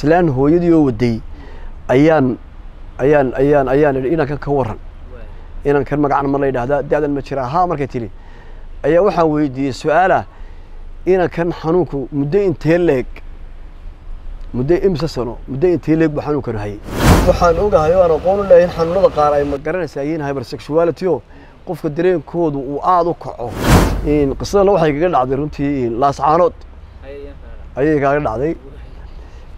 islaan hooyadii oo waday ayaan ayaan ayaan ayaan idhi inankan ka waran inankan magacna ma la yidhaahdaa da-dan ma jiraa haa markay tidhi. Ayaa waxaan weydiiyey su'aala inankan xanuunku muddo intee leeg muddo imse sano muddo intee leeg buu xanuunkan hayay? Waxaan ogahay oo aan aqoon u leeyahay in xanuunada qaar ay ma garanaysaa yihiin hypersexuality oo qofka dareenkoodu uu aada u kaco. Qisadana waxay kaga dhacday runtii laascaanood. Ayay kaaga dhacday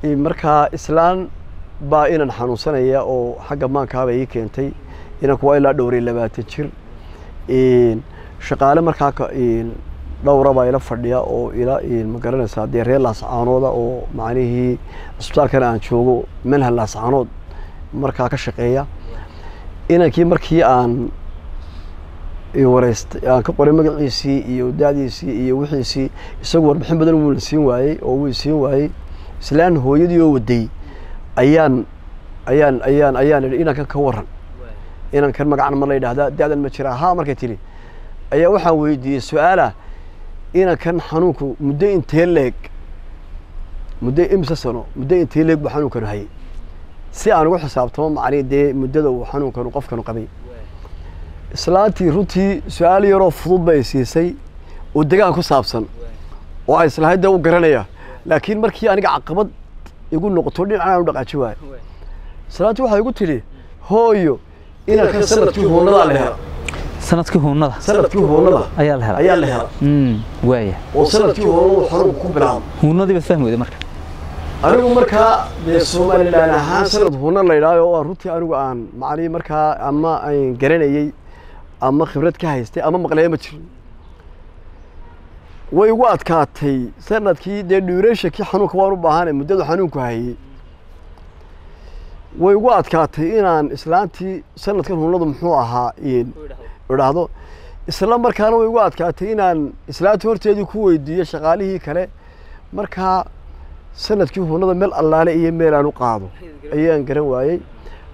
markaa islaan baa inan xanuunsanaya oo xagga maankaaba ii keentay inanku waa ilaa dhowray labaatan jir shaqaale markaa dhowra baa ila fadhiya oo ila ma garanaysaa dee reer laascaanooda oo macnihii cisbitaalkana aan joogo manha laascaanood markaa ka shaqeeya. Inankii markii aan wareyst aan ka qoray magaciisii iyo daadiisii iyo wixiisii isagu warbixin badan wuuna siin waayey oo wuu siin waayey islaan hooyadii oo waday ayaan ayaan ayaan ayaan idhi inankan ka waran inankan magacna ma la yidhaahdaa? Da-dan ma jiraa haa markay tidhi. Ayaa waxaan weydiiyey su'aala inankan xanuunku muddo intee leeg muddo imse sano muddo intee leeg buu xanuunkan hayay. Si aan ugu xisaabtamo macnii dee muddada uu xanuunkanu qofkanu qabay. Islaantii runtii su'aal yaroo fudud bay siisay oo degaan ku saabsan. Oo ay islahayd dee u garanaya laakiin markii aniga caqabad igu noqoto dhinacaan u dhaqaaji waayo islaantii waxay igu tidhi hooyo inankan sannadkii huunadaa la hela sannadkii huunada sannadkii huunada ayaa la helay ayaa la hela waaya oo sannadkii huunada uu xanuunku ku bilaabo huunadii baad fahmi weyday marka anigu markaa dee somalilan ahaan sanad huuna la yidhaayo oo runtii anigu aan macnii markaa ama aan garanayey ama khibrad ka haystay ama maqleeya ma jirin way igu adkaatay sannadkii dee duration-kii xanuunka waan u baahanay muddadu xanuunku hayey way igu adkaatay inaan islaantii sanadkan huunadu muxuu ahaa idhaahdo isla markaana way igu adkaatay inaan islaantii horteedii ku weydiiyo shaqaalihii kale markaa sannadkii huunada meel allaale iyo meel aan u qaado ayaan garan waayey.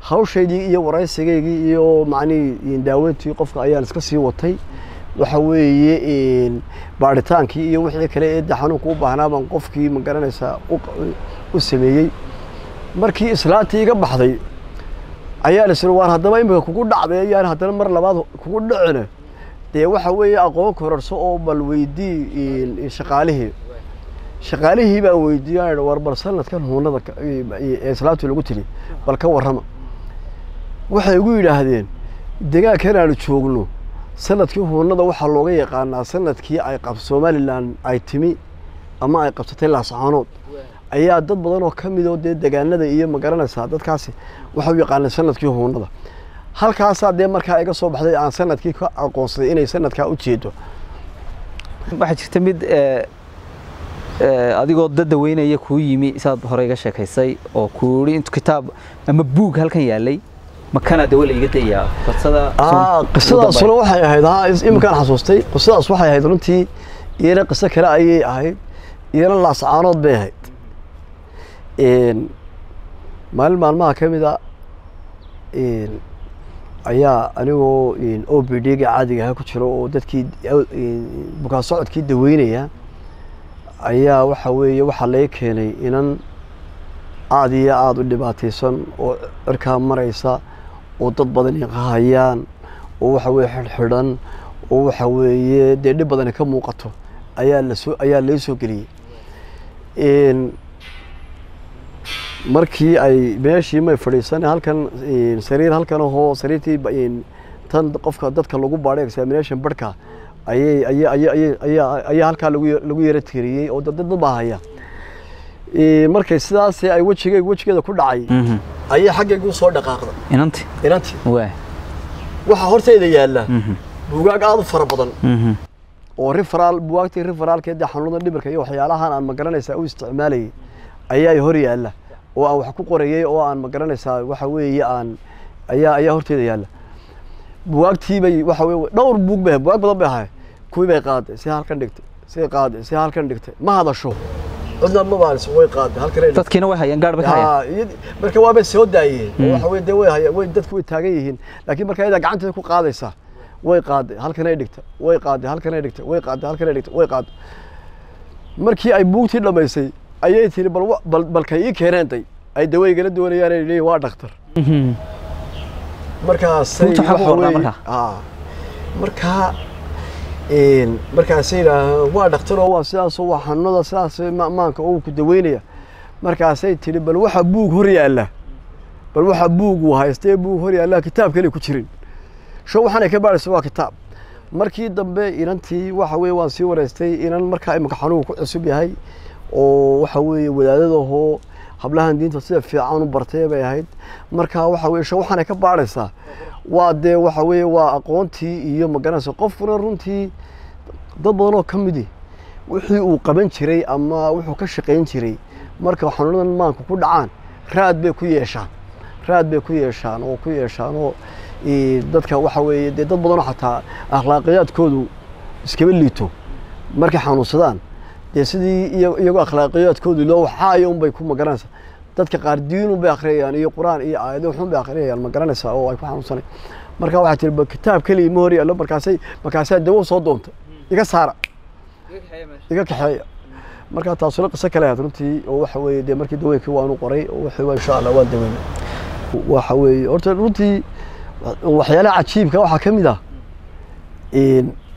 Hawshaydii iyo waraysigaygii iyo macnihii daaweyntii qofka ayaan iska sii watay waxa weeye baaritaankii iyo wixii kale ee de xanuunka u baahnaa baan qofkii ma garanaysaa u sameeyey. Markii islaantii iga baxday ayaa la siri waar haddaba imika kugu dhacday ayaan haddana mar labaad kugu dhicine. Dee waxa weeye aqoon kororso oo bal weydii shaqaalihii. Shaqaalihii baan weydiiyey war bal sanadkan huunada ee islaantii lagu tiri bal ka warrama. Waxay igu yidhaahdeen degaankan aanu joogno sannadkii huunada waxaa looga yaqaanaa sannadkii ay qab somalilan ay timi ama ay qabsatay laascaanood ayaa dad badan oo ka mid oo dee degaanada iyo ma garanaysaa dadkaasi. Waxa u yaqaaneen sannadkii huunada halkaasaa dee markaa iga soo baxday aan sannadkii ka aqoonsaday inay sanadkaa u jeedo. Waxaa jirta mid adigoo dad daweynaya kuu yimi saad hore iga sheekaysay oo kuu intu kitaab ama buug halkan yaalay qisadaasuna waxay ahayd ha iminkaan xasuustay. Qisadaas waxay ahayd runtii iyana qiso kale ayay ahayd iyana laascaanood bay ahayd. Maalin maalmaha ka mid a ayaa anigoo o b d-ga caadiga aha ku jiro oo dadkii bukaan socodkii daweynaya ayaa waxa weeye waxaa laga keenay inan aada iyo aada u dhibaataysan oo cirkaa maraysa oo dad badan iqahayaan oo waxa weye xidhxidhan oo waxa weeye dee dhib badani ka muuqato ayaa la soo ayaa laga soo geliyey markii ay meeshii may fadhiisan halkan sariir halkan ahoo sariirtii tan qofka dadka lagu baadhay examination barhka ayay aya aya aya ayaa halkaa lagu lagu yaro tiriyey oo dad dad haya markay sidaas ay wejigay wejigeeda ku dhacay ayay xaggaygu soo dhaqaaqda inanti? Inanti? Waxaa horteyda yaalla. Buugaag aada u fara badan. Oo riferaal bugaagtii riferaalka dee xanuunada dhimirka iyo waxyaalahan aan ma garanaysaa u isticmaalayay ayaa hor yaalla. Oo aan wax ku qorayay oo aan ma garanaysaa waxa weeye aan ayaa ayaa horteyda yaalla. Bugaagtii bay waxa weye dhowr buug bay bugaag badan bay ahay kuwii bay qaaday si halkan dhigtay. Si qaaday si halkan dhigtay. Ma hadasho cidna ma baalis way qaaday halkan ay dadkiina way hayaan gaadh bay ka hayaan marka waa bay soo daayeen. Oo waxa weye dee way hayaan way dadku way taagan yihiin. Laakiin marka ayadaa gacanteeda ku qaadaysaa way qaaday halkan ay dhigtay way qaaday halkan ay dhigtay way qaaday halkan ay dhigtay way qaaday markii ay buugtii dhammaysay ayay tiri bal bal balkay ii keeneen day ay dawaygala doonayaan ay leeyihiin waa dhakhtar. Markaasay waxaa ku waxa qornaa weeye- markaa? Aa. markaa een, markaasay yidhaahaan waa dhakhtaroo waa sidaasoo waa xanuunada sidaas ma- maanka uu ku daweynaya. Markaasay tidhi bal waxa buug hor yaalla. Bal waxa buug uu haystee buug hor yaalla kitaab kale ku jirin. Sho waxaanay ka baadhaysa waa kitaab. Markii dambe inantii waxa weeye waan sii wareystay inan markaa imika xanuunku ku cusub yahay oo waxa weeye wadaadadahoo hablahan diinta sida fiican u bartay bay ahayd. Marka waxa sho waxaanay ka baadhaysaa. Waa dee waxa weeye waa aqoontii iyo magaranaysa qofkuna runtii dad badan oo ka midi wixii uu qaban jiray ama wuxuu ka shaqayn jiray. Marka xanuunadan maanka ku dhacaan raad bay ku yeeshaan. Raad bay ku yeeshaan oo ku yeeshaan oo dadka waxa weeye dee dad badanoo xataa akhlaaqiyaadkoodu iskaba liito. Markay xanuunsadaan dee sidii iya- iyagoo akhlaaqiyaadkoodu loo waxaayo unbay ku magaranaysa dadka qaar diin unbay akhriyayaan iyo qur'aan iyo aayado waxun bay akhriyayaan ma garanaysaa oo ay ku xanuunsanay. Marka waxaa tiri kitaab keliya ma hor yaallo markaasay markaasaa dawo soo doonta iga saara. Iga kaxeeya markaa taasuna qiso kale ahayd runtii oo waxa weeye dee markii dawooyinkii waanu qoray oo waa insha allah waan daweynay. Waxa weeye horta runtii waxyaalaha cajiibka waxaa ka mid ah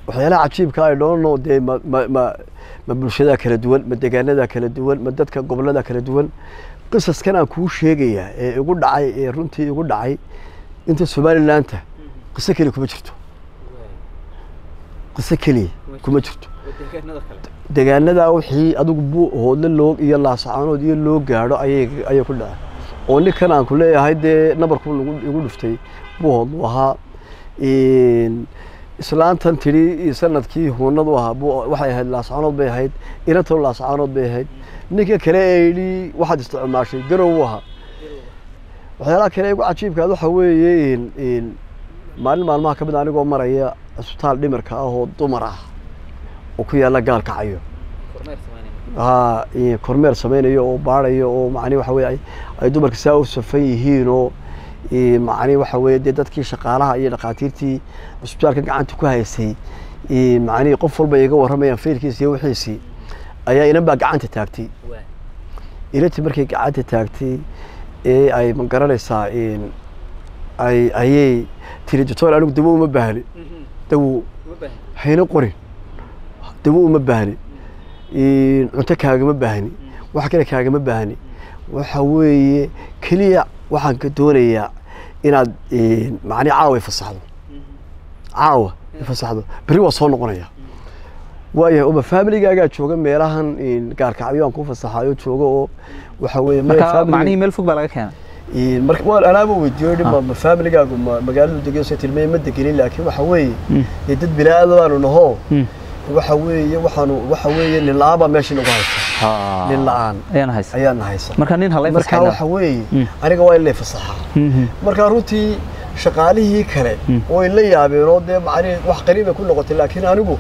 waxyaalaha cajiibka ay dhoonno dee ma ma ma ma bulshada kala duwan ma degaanada kala duwan ma dadka gobollada kala duwan. Qisaskan aan kuu sheegayaa ee igu dhacay ee runtii igu dhacay inta somalilaanta qiso keliya kuma jirto. Qiso keliya kuma jirto. Degaanada wixii adigu buu hoodle loo iyo laasacaanood iyo loo gaadho ayay ayay ku dhaceen. Oo ninkan aan ku leeyahay dee nabarku igu dhuftay buu hoodlu ahaa islaantan tidhi sannadkii huunadu ahaa waxay ahayd laasacaanood bay ahayd inantoo laasacaanood bay ahayd. Ninka kale ee yidhi waxaad isticmaashay garow ahaa. Waxyaalaha kale ugu cajiibkaad waxa weeye maalin maalmaha ka mid a anigoo maraya isbitaal dhimirka ah oo dumar ah oo ku yaalla gaalkacayo haa iyo kormeer samaynayo oo baarayo oo macni waxa weye ay ay dumarka saa u safan yihiin oo ee, macni waxa weye dee dadkii shaqaalaha iyo dhakhaatiirtii cusbitaalka gacanta ku haysay ee, macni qof walba iga warramayaan faylkiisa iyo wixiisii ayaa inan baa gacanta taagtay. Inantii markay gacanta taagtay ee ay ma garanaysaa een, ay ayay tiri doctor anigu dawo uma baahni dawo hayna qorin. Dawo uma baahni Een, cunto kaagama baahni wax kale kaagama baahni waxa weeye keliya waxaan ka doonayaa inaad een, macni caawa ifasaxdo caawa ifasaxdo berri waa soo noqonaya. Waayahay uma familigaagaa jooga meelahan gaarkacyo aan ku fasaxayo jooga oo waxa family- macnihii meel fog baa laga keenay Een, marka waan anaaba weydiiyo dhib ma familigaagu ma magaaladu degan soo tilmaamay ma degenin laakiin waxa weeye dee dad bilaaadaanu naho waxa weeye waxaanu waxa weeye nin la'aan baa meesha nagu haysta nin la'aan. Marka waxa weeye Mm. aniga waa in lay fasaxaa marka runtii shaqaalihii kale way la yaabeen oo dee macni wax qariibay ku noqotay laakiin anigu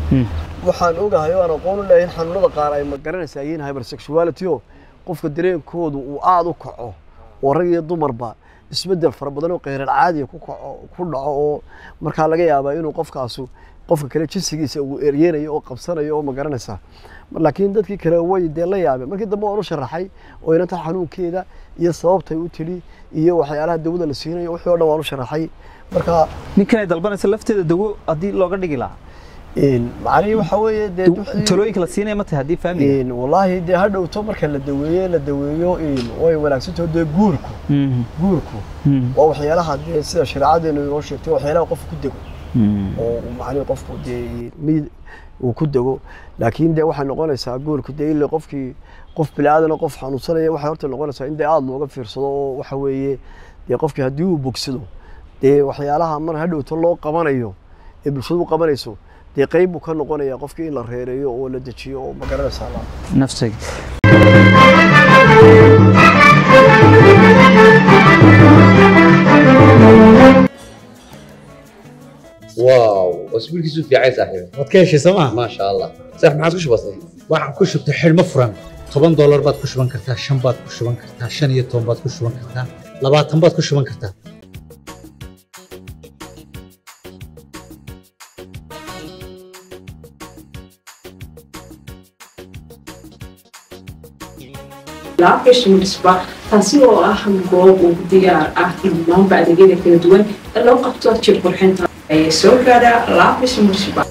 waxaan ogahay oo aan aqoon u leeyahay in xanuunada qaar ay ma garanaysaa yihiin hypersexuality oo qofka dareenkoodu uu aada u kaco oo rag iyo dumarba isbeddel fara badan oo qeyrar caadiya ku kaco ku dhaco oo markaa laga yaabaa inuu qofkaasu qofka kale jinsigiisa uu eryeenayo oo qabsanayo oo ma garanaysaa laakiin dadkii kale way dee la yaabeen. Markii dambe waan u sharaxay oo inanta xanuunkeeda iyo sababtay u tidhi iyo waxyaalaha dawada la siinayo wixii oo dhan waan u sharaxay ninkan ay dalbanaysa lafteeda dawo haddii looga dhigi lahaa macnihii waxa weeye dee talooyinka la siinaya ma tahay haddii faamiliga wallaahi dee hadhowto marka la daweeye la daweeyo way wanaagsantaho dee guurku guurku waa waxyaalaha dee sida shareecadeenu inoo sheegtay waxyaalaha qofku ku dego oo macnihi qofku dee mid uu ku dego laakiin dee waxay noqonaysaa guurku dee ille qofkii qof bilaadan qof xanuunsanaya waxay horta noqonaysaa in dee aada looga fiirsado oo waxa weeye dee qofkii haddii uu bogsado dee waxyaalaha mar hadhowto loo qabanayo ee bulshadu qabanayso dee qeyb buu ka noqonaya qofkii in la reereeyo oo la dejiyo oo magaranaysaa la nafsiga واو اسبوع كيسو في عايز صاحبي waad ka heshay sooma ما شاء الله صح ما عادش بسيط waxaan ku shubtay xidhmo furan toban doolar baad ku shuban kartaa shan baad ku shuban kartaa shan iyo toban baad ku shuban kartaa labaatan baad ku lafish munisba taasi oo ah goob ugu diyaar ah in dhammaanba adeegyada kala duwan loo qabto jir qurxinta. Ayay soo gaadhaa lafish munisba